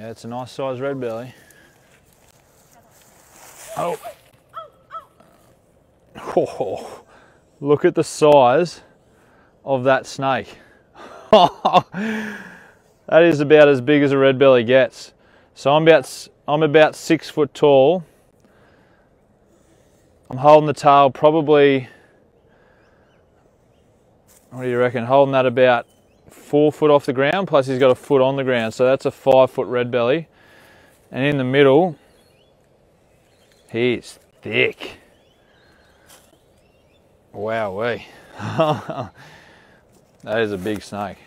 Yeah, it's a nice sized red belly. Oh. oh. Look at the size of that snake. that is about as big as a red belly gets. So I'm about I'm about six foot tall. I'm holding the tail probably what do you reckon? Holding that about four foot off the ground, plus he's got a foot on the ground, so that's a five foot red belly. And in the middle, he's thick. Wow, that is a big snake.